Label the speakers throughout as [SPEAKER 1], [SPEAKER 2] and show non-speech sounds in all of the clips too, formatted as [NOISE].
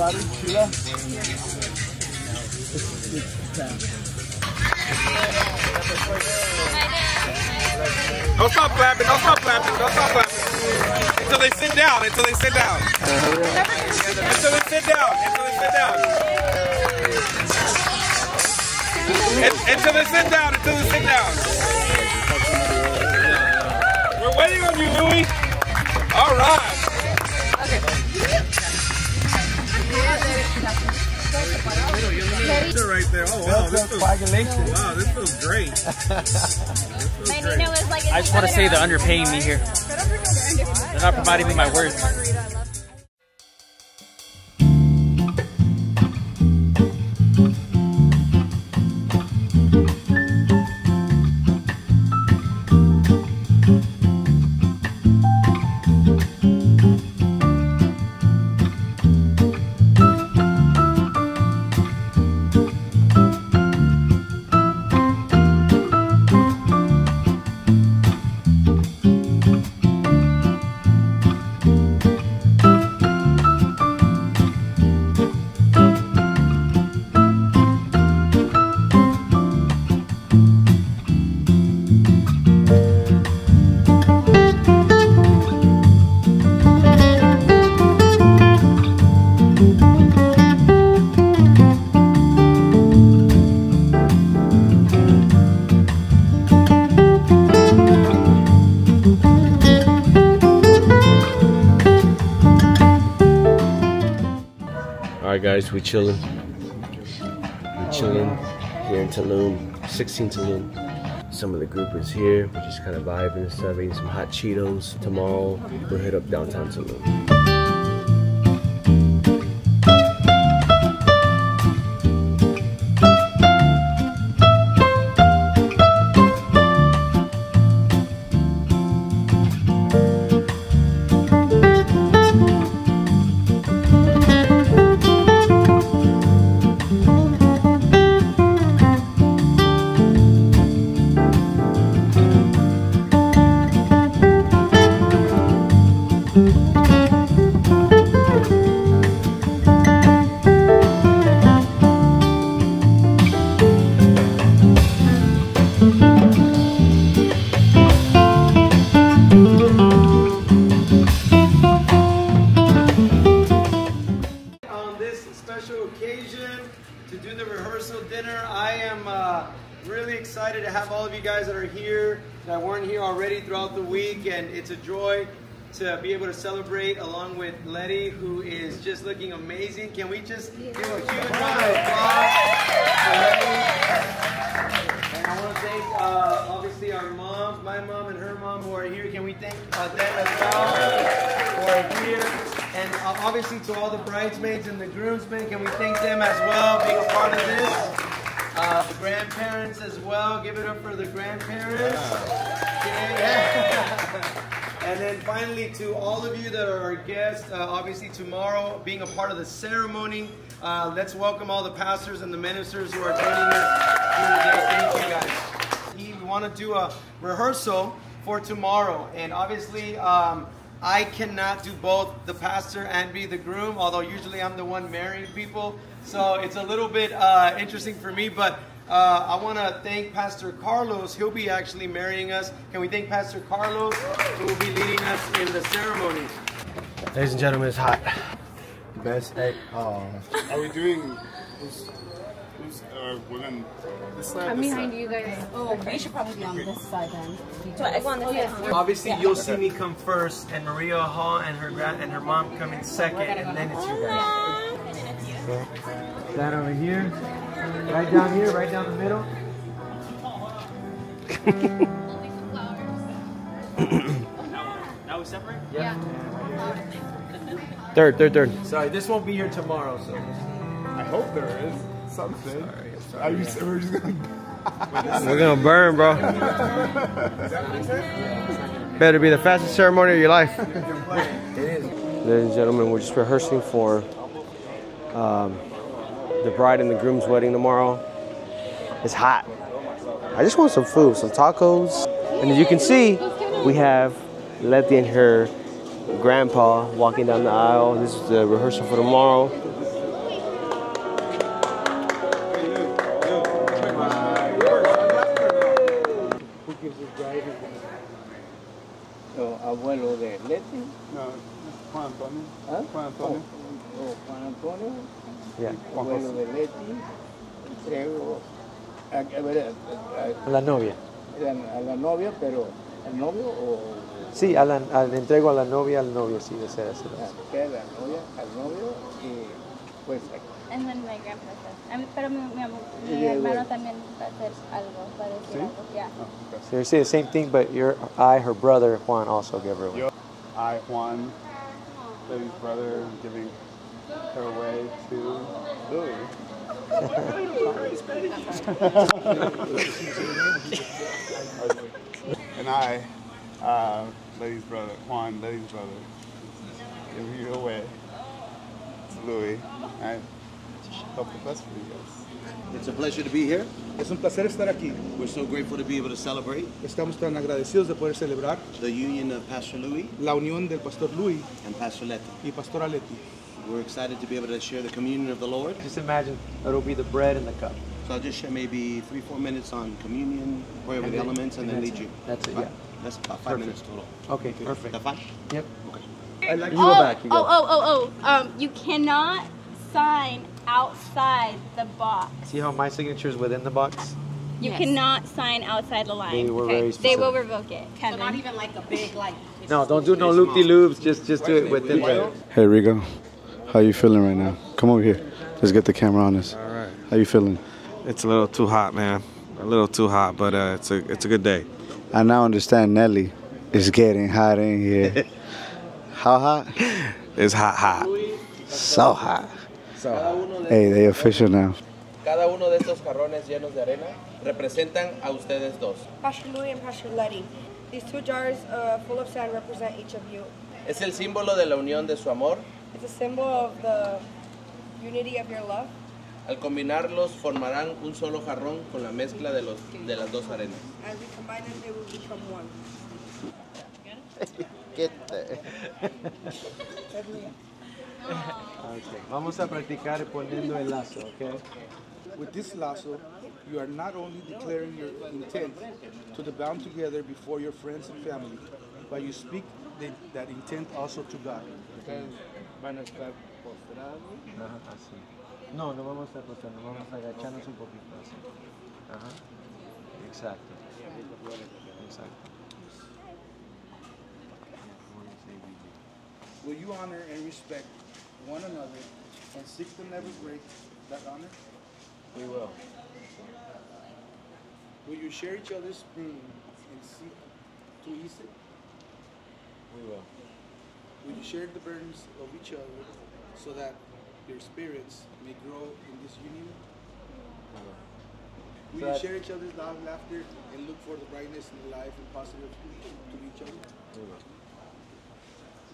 [SPEAKER 1] everybody. Sheila.
[SPEAKER 2] Don't stop clapping. Don't stop clapping. Don't stop clapping. Until they sit down. Until they sit down. Until they sit down. Until they sit down. Until they sit down. Until they sit down. We're waiting on you, Louie. All right. Right there. Oh wow, this feels, wow, this feels great.
[SPEAKER 3] My Nina was like,
[SPEAKER 4] I just want to say they're underpaying me here. They're not providing me my worth.
[SPEAKER 5] All right, guys, we chilling. We chilling here in Tulum, 16 Tulum. Some of the group is here. We're just kind of vibing and stuff, eating some hot Cheetos. Tomorrow, we'll hit up downtown Tulum.
[SPEAKER 6] This special occasion to do the rehearsal dinner. I am uh, really excited to have all of you guys that are here that weren't here already throughout the week, and it's a joy to be able to celebrate along with Letty, who is just looking amazing. Can we just give a huge round of applause? And I want to thank, uh, obviously, our moms, my mom and her mom who are here. Can we thank uh, them as well? And uh, obviously to all the bridesmaids and the groomsmen, can we thank them as well, being a part of this? Uh, the grandparents as well. Give it up for the grandparents. Yeah. [LAUGHS] And then finally, to all of you that are our guests, uh, obviously tomorrow, being a part of the ceremony, uh, let's welcome all the pastors and the ministers who are joining us today. Thank you guys. We want to do a rehearsal for tomorrow, and obviously, um, I cannot do both the pastor and be the groom, although usually I'm the one marrying people. So it's a little bit uh, interesting for me, but uh, I want to thank Pastor Carlos. He'll be actually marrying us. Can we thank Pastor Carlos, who will be leading us in the ceremony?
[SPEAKER 5] Ladies and gentlemen, it's hot.
[SPEAKER 1] Best egg. Oh.
[SPEAKER 7] Are we doing? Who's, who's, we're gonna this side.
[SPEAKER 3] I'm
[SPEAKER 7] this
[SPEAKER 3] behind
[SPEAKER 7] side.
[SPEAKER 3] you guys.
[SPEAKER 8] Oh, you should probably be on this side then.
[SPEAKER 3] So I go on this side.
[SPEAKER 6] Oh, Obviously, you'll see me come first, and Maria Hall and her grand and her mom come in second, and then it's you guys.
[SPEAKER 1] That over here. Right down here, right down the middle.
[SPEAKER 4] Now we separate? Yeah.
[SPEAKER 5] Third, third, third.
[SPEAKER 6] Sorry, this won't be here tomorrow, so.
[SPEAKER 7] I hope there is something. Are you? We're just gonna.
[SPEAKER 5] We're gonna burn, bro. Better be the fastest ceremony of your life. Ladies and gentlemen, we're just rehearsing for um, the bride and the groom's wedding tomorrow. It's hot. I just want some food, some tacos. And as you can see, we have Letty and her grandpa walking down the aisle. This is the rehearsal for tomorrow.
[SPEAKER 9] De Leti. Entrego a, a ver, a- a-
[SPEAKER 1] La novia.
[SPEAKER 9] a- a la novia, pero ¿al novio o
[SPEAKER 1] Sí, a la, a- le entrego a la novia al novio, sí, de ser así.
[SPEAKER 9] a, que a la novia, al novio? Y pues
[SPEAKER 3] And then my grandpa says. Pero mi, mi, mi
[SPEAKER 9] de
[SPEAKER 3] hermano
[SPEAKER 9] abuelo.
[SPEAKER 3] también va a hacer algo, va a decir
[SPEAKER 7] ¿Sí?
[SPEAKER 3] algo. Yeah.
[SPEAKER 1] So you say the same thing, but your I, her brother Juan, also give her one.
[SPEAKER 7] Yo, I, Juan, Lily's brother, giving her way to Lily. [LAUGHS] and I, uh, Lily's brother, Juan, Lady's brother, give you away to Louis. I hope the best for you guys.
[SPEAKER 10] It's a pleasure to be here.
[SPEAKER 11] Es un placer estar aquí.
[SPEAKER 10] We're so grateful to be able to celebrate
[SPEAKER 11] Estamos tan agradecidos de poder celebrar
[SPEAKER 10] the union of Pastor Louis
[SPEAKER 11] la unión del Pastor Louis.
[SPEAKER 10] and Pastor Leti.
[SPEAKER 11] y Pastora Leti.
[SPEAKER 10] We're excited to be able to share the communion of the Lord.
[SPEAKER 1] Just imagine it'll be the bread and the cup.
[SPEAKER 10] So I'll just share maybe three, four minutes on communion, pray over the elements, and
[SPEAKER 1] and
[SPEAKER 10] then
[SPEAKER 1] that's
[SPEAKER 10] lead
[SPEAKER 1] it.
[SPEAKER 10] you.
[SPEAKER 1] That's it,
[SPEAKER 10] Right?
[SPEAKER 1] yeah.
[SPEAKER 10] That's about five
[SPEAKER 1] Perfect.
[SPEAKER 10] minutes total.
[SPEAKER 1] Okay, perfect.
[SPEAKER 10] That fine?
[SPEAKER 1] Yep.
[SPEAKER 10] Okay.
[SPEAKER 11] I like
[SPEAKER 1] You go back. You
[SPEAKER 3] oh,
[SPEAKER 1] go.
[SPEAKER 3] oh, oh, oh. Um, you cannot sign outside the box.
[SPEAKER 1] See how my signature is within the box?
[SPEAKER 3] You
[SPEAKER 8] Yes.
[SPEAKER 3] cannot sign outside the line.
[SPEAKER 1] They were very
[SPEAKER 3] They will revoke it.
[SPEAKER 8] So not even like a big like.
[SPEAKER 1] No, don't do no loop de loops. Just just do it within the.
[SPEAKER 7] Hey Rigo, how you feeling right now? Come over here. Let's get the camera on us.
[SPEAKER 2] All right.
[SPEAKER 7] How you feeling?
[SPEAKER 2] It's a little too hot, man. A little too hot, but uh, it's a it's a good day.
[SPEAKER 7] I now understand Nelly. It's getting hot in here. [LAUGHS] How hot?
[SPEAKER 2] It's hot, hot.
[SPEAKER 7] So hot. Hey, they official now.
[SPEAKER 12] Cada uno de estos jarrones llenos de arena representan a ustedes dos.
[SPEAKER 13] Pastor Louis and Pastor Letty. These two jars uh, full of sand represent each of you.
[SPEAKER 12] Es el símbolo de la unión de su amor.
[SPEAKER 13] It's a symbol of the unity of your love.
[SPEAKER 12] Al combinarlos formarán un solo jarrón con la mezcla de, los, de las dos arenas.
[SPEAKER 13] As we combine them, they will become one.
[SPEAKER 1] Okay. Vamos a practicar poniendo el lazo, okay?
[SPEAKER 11] With this lasso, you are not only declaring your intent to the bound together before your friends and family, but you speak the, that intent also to God.
[SPEAKER 9] ustedes van a estar postrados.
[SPEAKER 1] Ajá, así. No, no vamos a acostar, nos vamos a agacharnos un poquito así. Ajá. Exacto. Exacto.
[SPEAKER 11] Will you honor and respect one another and seek to never break that honor?
[SPEAKER 12] We will.
[SPEAKER 11] Will you share each other's pain and seek to ease it?
[SPEAKER 12] We will.
[SPEAKER 11] Will you share the burdens of each other so that your spirits may grow in this union? Will you share each other's love, laughter, and look for the brightness in life and positive to each other?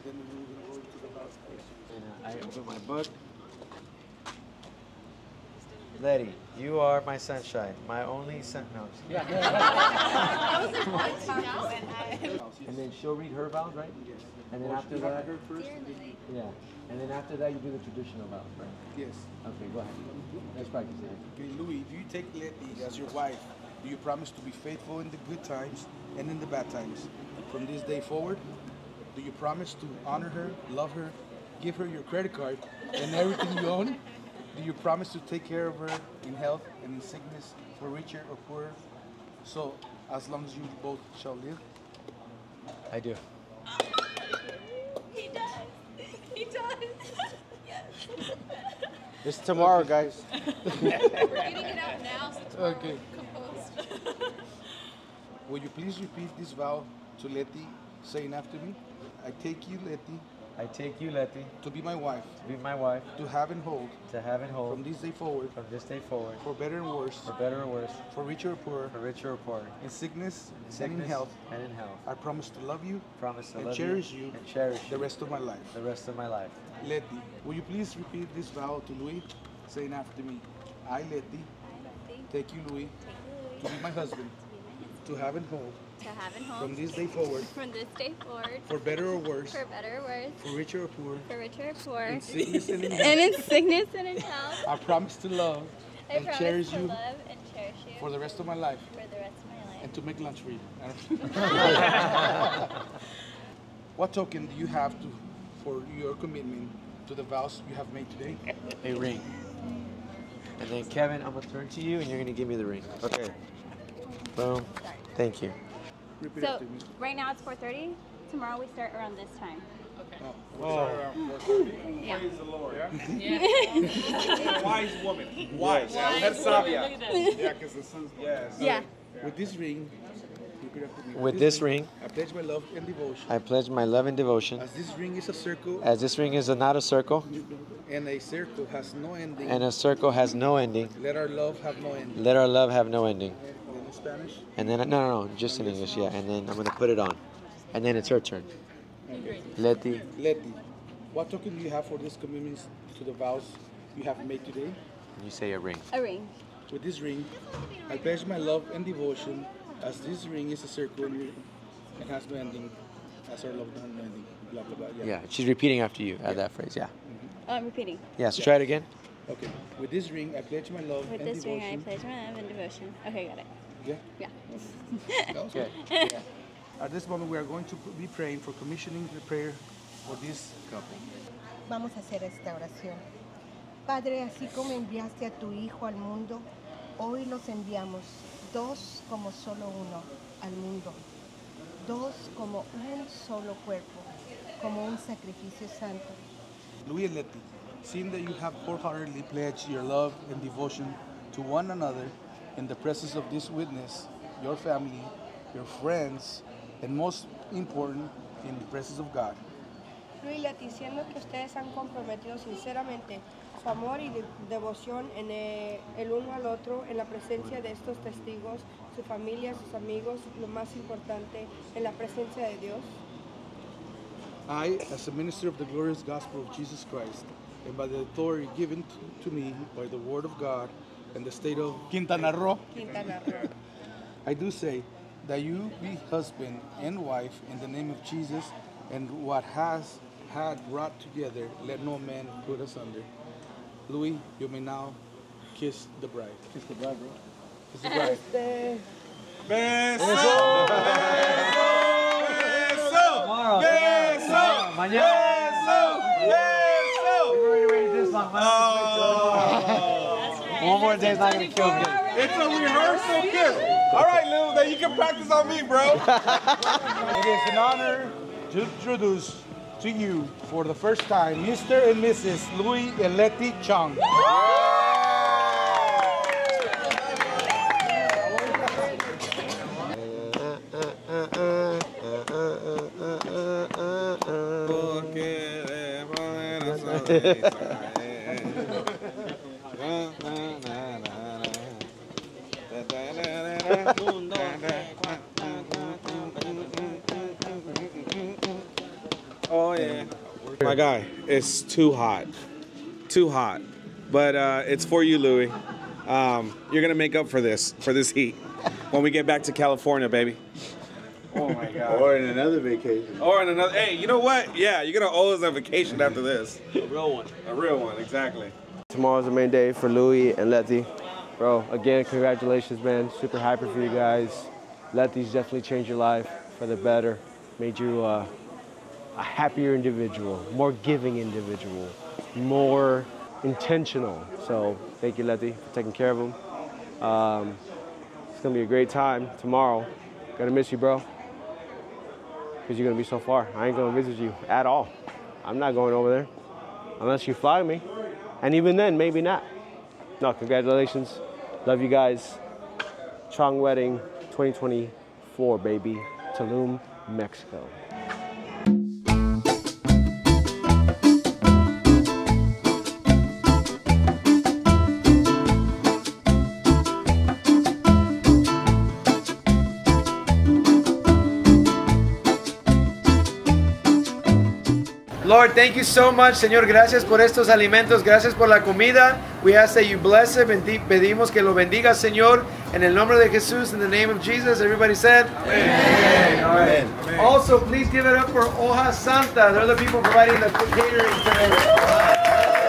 [SPEAKER 11] Then we're going to go into the last question.
[SPEAKER 1] And uh, I open my book. Letty, you are my sunshine, my only sun. No. [LAUGHS] I'm just kidding. and then she'll read her vows, right? Yes. And then after that,
[SPEAKER 11] Her first, you.
[SPEAKER 1] yeah. And then after that, you do the traditional vows, right?
[SPEAKER 11] Yes.
[SPEAKER 1] Okay, go ahead. Let's practice it.
[SPEAKER 11] Okay, Louis, if you take Letty as your wife, do you promise to be faithful in the good times and in the bad times? From this day forward, do you promise to honor her, love her, give her your credit card and everything you own? Do you promise to take care of her in health and in sickness, for richer or poorer? So, as long as you both shall live?
[SPEAKER 1] I do.
[SPEAKER 3] He does. He does. yes.
[SPEAKER 1] It's tomorrow, guys. [LAUGHS]
[SPEAKER 3] We're getting it out now, so tomorrow
[SPEAKER 11] Okay.
[SPEAKER 3] compost.
[SPEAKER 11] Will you please repeat this vow to Letty, saying after me? I take you, Letty,
[SPEAKER 1] I take you, Letty,
[SPEAKER 11] to be my wife,
[SPEAKER 1] to be my wife,
[SPEAKER 11] to have and hold,
[SPEAKER 1] to have and hold,
[SPEAKER 11] from this day forward,
[SPEAKER 1] from this day forward,
[SPEAKER 11] for better and worse,
[SPEAKER 1] for better or worse,
[SPEAKER 11] for richer or poorer,
[SPEAKER 1] for richer or poorer,
[SPEAKER 11] in sickness,
[SPEAKER 1] in
[SPEAKER 11] and in health.
[SPEAKER 1] and in health.
[SPEAKER 11] I promise to love you
[SPEAKER 1] Promise to
[SPEAKER 11] and
[SPEAKER 1] love
[SPEAKER 11] cherish
[SPEAKER 1] you
[SPEAKER 11] you
[SPEAKER 1] and cherish
[SPEAKER 11] the
[SPEAKER 1] you
[SPEAKER 11] rest of my life.
[SPEAKER 1] the rest of my life.
[SPEAKER 11] Letty, will you please repeat this vow to Louis, saying after me? I, Letty, take you, Louis, to be my husband, to have and hold,
[SPEAKER 3] To have and hold.
[SPEAKER 11] from this day forward,
[SPEAKER 3] From this day forward.
[SPEAKER 11] for better or worse,
[SPEAKER 3] For better or worse.
[SPEAKER 11] for richer or poorer,
[SPEAKER 3] For richer or poor.
[SPEAKER 11] in sickness and in [LAUGHS] health and
[SPEAKER 3] in sickness and in health.
[SPEAKER 11] I promise to love
[SPEAKER 3] I
[SPEAKER 11] and
[SPEAKER 3] promise
[SPEAKER 11] cherish
[SPEAKER 3] to
[SPEAKER 11] you
[SPEAKER 3] love and cherish you
[SPEAKER 11] for the rest of my life
[SPEAKER 3] for the rest of my life.
[SPEAKER 11] and to make lunch for you. [LAUGHS] [LAUGHS] what token do you have to for your commitment to the vows you have made today?
[SPEAKER 1] A ring. And then Kevin, I'm gonna turn to you, and you're gonna give me the ring.
[SPEAKER 5] Okay. Boom. Thank you.
[SPEAKER 3] So right now it's 4:30. Tomorrow we start around this time.
[SPEAKER 2] Oh.
[SPEAKER 3] Yeah.
[SPEAKER 2] Praise the Lord.
[SPEAKER 3] Yeah. [LAUGHS]
[SPEAKER 2] Wise woman. Wise.
[SPEAKER 3] Wise
[SPEAKER 2] That's sabia.
[SPEAKER 3] look at that.
[SPEAKER 2] Yeah, because the sun's. Yes.
[SPEAKER 3] Yeah.
[SPEAKER 11] With this ring, repeat after.
[SPEAKER 5] With this ring,
[SPEAKER 11] I pledge my love and devotion.
[SPEAKER 5] I pledge my love and devotion.
[SPEAKER 11] As this ring is a circle,
[SPEAKER 5] As this ring is a, not a circle,
[SPEAKER 11] and a circle has no ending,
[SPEAKER 5] and a circle has no ending,
[SPEAKER 11] let our love have no ending.
[SPEAKER 5] let our love have no ending.
[SPEAKER 11] In Spanish?
[SPEAKER 5] And then, no, no, no, just in English, yeah. And then I'm gonna put it on. And then it's her turn. Leti,
[SPEAKER 11] Leti, what token do you have for these commitments to the vows you have made today?
[SPEAKER 5] You say a ring.
[SPEAKER 3] A ring.
[SPEAKER 11] With this ring, I pledge my love and devotion, as this ring is a circle and has no ending, as our love has no ending. Blah blah blah.
[SPEAKER 5] Yeah, she's repeating after you at that phrase, yeah. Mm-hmm.
[SPEAKER 3] Oh, I'm repeating.
[SPEAKER 5] Yeah, so try it again.
[SPEAKER 11] Okay. With this ring, I pledge my love
[SPEAKER 3] With
[SPEAKER 11] and
[SPEAKER 3] this ring, I pledge my love and devotion. Okay, got it.
[SPEAKER 11] Yeah.
[SPEAKER 3] Yeah.
[SPEAKER 11] Okay. [LAUGHS] Yeah. At this moment, we are going to be praying for commissioning the prayer for this couple.
[SPEAKER 14] Vamos a hacer esta oración. Padre, así como enviaste a tu Hijo al mundo, hoy los enviamos, dos como solo uno, al mundo. Dos como un solo cuerpo, como un sacrificio santo.
[SPEAKER 11] Louis and Letty, seeing that you have wholeheartedly pledged your love and devotion to one another in the presence of this witness, your family, your friends, and most important, in the presence of God.
[SPEAKER 13] Luis Leti, que ustedes han comprometido sinceramente su amor y de- devoción en eh, el uno al otro en la presencia de estos testigos, su familia, sus amigos, lo más importante, en la presencia de Dios.
[SPEAKER 11] I, as a minister of the glorious gospel of Jesus Christ, and by the authority given to me by the word of God and the state of Quintana Roo,
[SPEAKER 13] Quintana Roo. [LAUGHS]
[SPEAKER 11] I do say that you be husband and wife in the name of Jesus, and what has had brought together, let no man put asunder. Louis, you may now kiss the bride. Kiss the bride, bro. Kiss the bride.
[SPEAKER 13] Este,
[SPEAKER 2] Beso.
[SPEAKER 1] Tomorrow.
[SPEAKER 2] Beso.
[SPEAKER 1] Tomorrow. Mañana.
[SPEAKER 2] Beso.
[SPEAKER 1] We already waited this long. One more day's not gonna kill me.
[SPEAKER 2] It's a rehearsal kiss. All right, Lou, then you can practice on me, bro. [LAUGHS]
[SPEAKER 11] It is an honor to introduce to you for the first time Mr. and Mrs. Louis and Letty
[SPEAKER 2] Chong. My guy, it's too hot, too hot. But uh, it's for you, Louis. Um, you're gonna make up for this, for this heat, when we get back to California, baby. Oh my God.
[SPEAKER 7] Or in another vacation.
[SPEAKER 2] Or in another. Hey, you know what? Yeah, you're gonna owe us a vacation after this.
[SPEAKER 5] A real one.
[SPEAKER 2] A real one, exactly.
[SPEAKER 5] Tomorrow's the main day for Louis and Letty. Bro, again, congratulations, man. Super happy for you guys. Letty's definitely changed your life for the better. Made you uh, a happier individual, more giving individual, more intentional. So thank you, Letty, for taking care of him. Um, it's gonna be a great time tomorrow. Gonna miss you, bro. Because you're gonna be so far. I ain't gonna visit you at all. I'm not going over there unless you fly me. And even then, maybe not. No, congratulations. Love you guys. Chong Wedding 2024, baby. Tulum, Mexico.
[SPEAKER 6] Thank you so much, Señor. Gracias por estos alimentos, gracias por la comida. We ask that you bless it. Bendi- Pedimos que lo bendiga, Señor. En el nombre de Jesús, in the name of Jesus. Everybody said, Amen. All right. Also, please give it up for Hoja Santa. They're the people providing the catering today.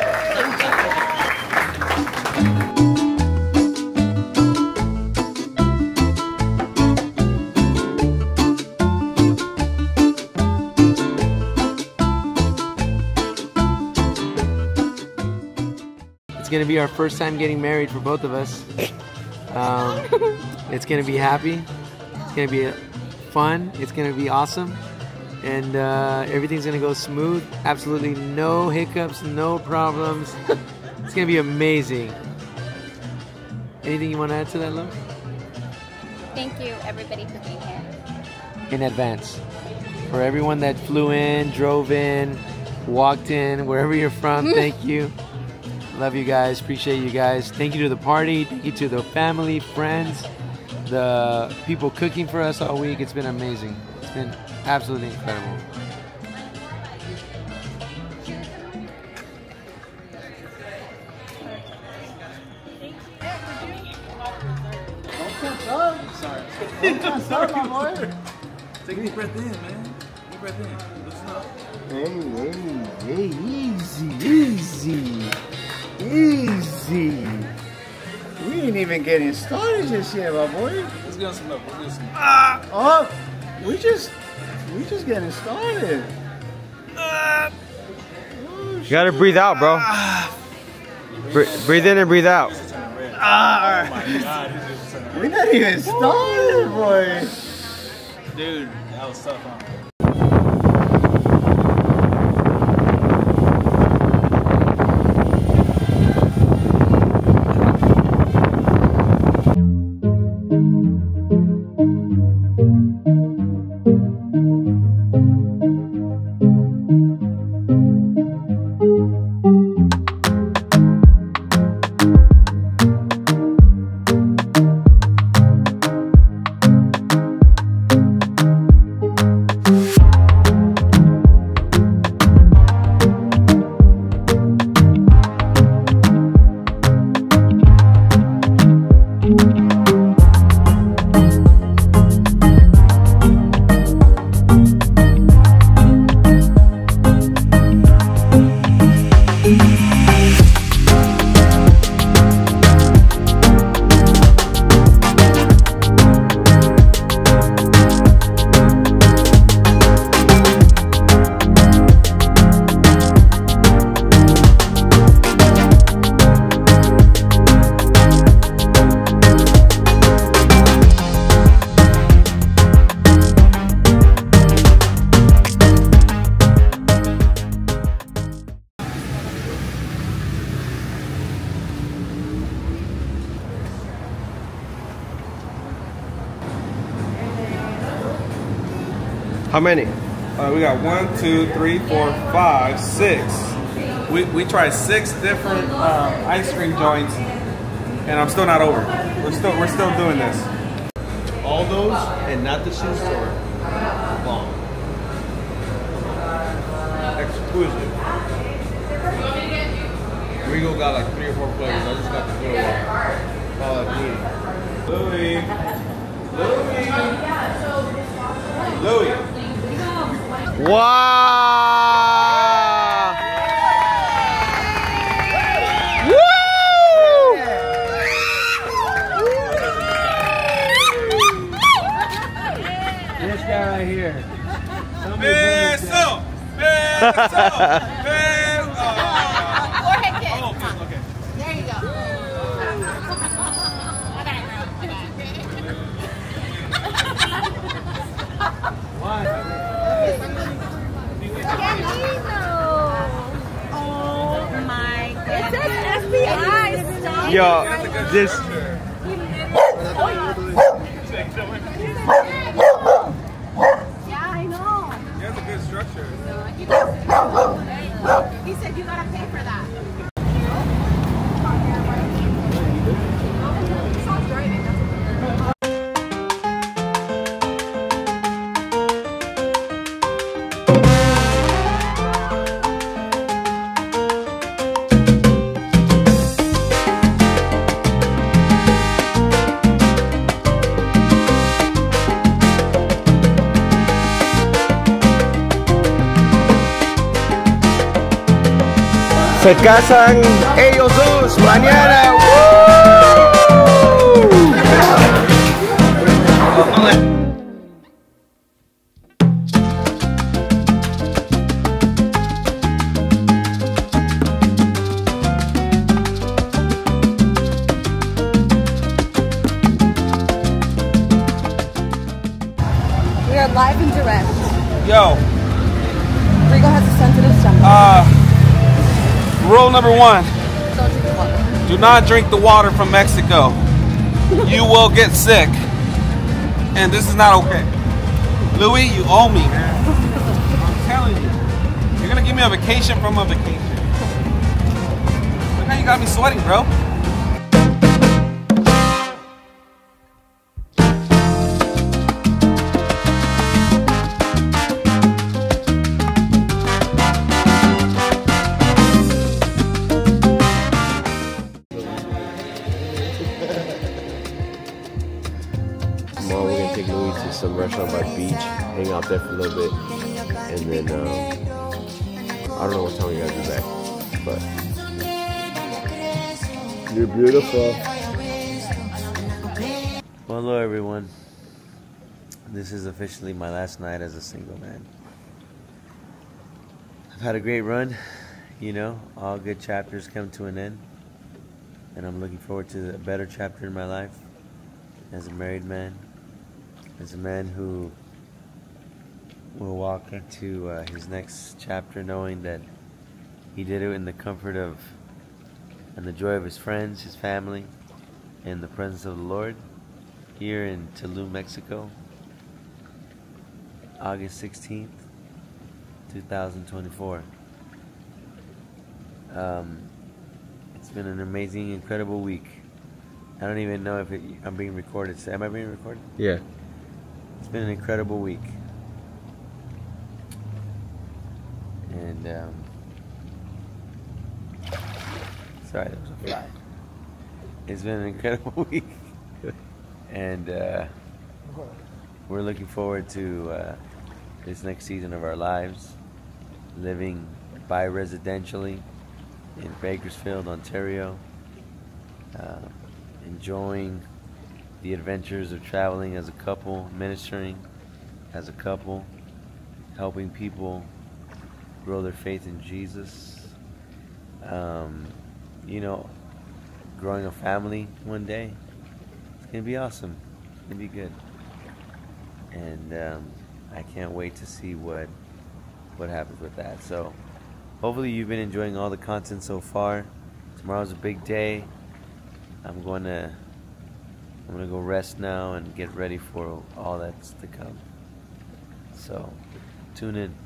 [SPEAKER 15] Gonna be our first time getting married for both of us. Um, it's gonna be happy. It's gonna be fun. It's gonna be awesome, and uh, everything's gonna go smooth. Absolutely no hiccups, no problems. It's gonna be amazing. Anything you want to add to that, love?
[SPEAKER 3] Thank you, everybody, for being here.
[SPEAKER 15] In advance, for everyone that flew in, drove in, walked in, wherever you're from, [LAUGHS] thank you. Love you guys. Appreciate you guys. Thank you to the party. Thank you to the family, friends, the people cooking for us all week. It's been amazing. It's been absolutely incredible.
[SPEAKER 4] Sorry. Sorry, my boy. Take a deep breath in, man. Deep breath in. Listen up.
[SPEAKER 10] Hey, hey, hey, easy, easy, easy. We ain't even getting started just yet, my boy.
[SPEAKER 4] Let's get on some milk. Let's get some.
[SPEAKER 10] Ah, oh, we just, we just getting started.
[SPEAKER 5] You gotta breathe out, bro. Br- breathe in and breathe out.
[SPEAKER 10] Ah, [LAUGHS]
[SPEAKER 4] Oh my god, he's just turning
[SPEAKER 10] we're not even started, boy.
[SPEAKER 4] Dude, that was tough, huh?
[SPEAKER 5] How many?
[SPEAKER 2] Uh, we got one, two, three, four, five, six. We, we tried six different uh, ice cream joints, and I'm still not over. We're still we're still doing this.
[SPEAKER 16] All those and not the shoe store. Bomb. Exquisite. Rigo got like three or four flavors. I just got the good one. Oh, I need it.
[SPEAKER 2] Louis, Louis, Louis.
[SPEAKER 5] Wow!
[SPEAKER 15] This guy right here.
[SPEAKER 2] Beso, beso, beso.
[SPEAKER 8] Forehead kiss.
[SPEAKER 2] Oh, okay, okay.
[SPEAKER 8] There you go.
[SPEAKER 3] Oh my goodness. It says FBI. Stop.
[SPEAKER 5] Yo, this. Se casan ellos dos mañana.
[SPEAKER 8] live and direct.
[SPEAKER 2] Yo.
[SPEAKER 8] Rigo has a sensitive stomach.
[SPEAKER 2] Uh, rule number one:
[SPEAKER 8] Don't drink the water.
[SPEAKER 2] do not drink the water from Mexico. You will get sick, and this is not okay. Louis, you owe me, man. I'm telling you, you're gonna give me a vacation from a vacation. Look how you got me sweating, bro.
[SPEAKER 5] Tomorrow we're gonna take Louis to some restaurant by the beach, hang out there for a little bit, and then um, I don't know what time we gotta be back, but you're beautiful.
[SPEAKER 1] Well, hello everyone. This is officially my last night as a single man. I've had a great run, you know, all good chapters come to an end. And I'm looking forward to a better chapter in my life as a married man, as a man who will walk into uh, his next chapter knowing that he did it in the comfort of and the joy of his friends, his family, and the presence of the Lord here in Tulum, Mexico, August 16th, 2024. Um, it's been an amazing, incredible week. I don't even know if it, I'm being recorded. Am I being recorded?
[SPEAKER 5] Yeah.
[SPEAKER 1] It's been an incredible week. And, um, sorry, there was a fly. It's been an incredible [LAUGHS] week. and uh, we're looking forward to uh, this next season of our lives, living bi residentially in Bakersfield, Ontario, uh, enjoying the adventures of traveling as a couple, ministering as a couple, helping people grow their faith in Jesus. Um, you know, growing a family one day. It's gonna be awesome. It's gonna be good. And um, I can't wait to see what what happens with that. So hopefully you've been enjoying all the content so far. Tomorrow's a big day. I'm going to I'm gonna go rest now and get ready for all that's to come. So tune in.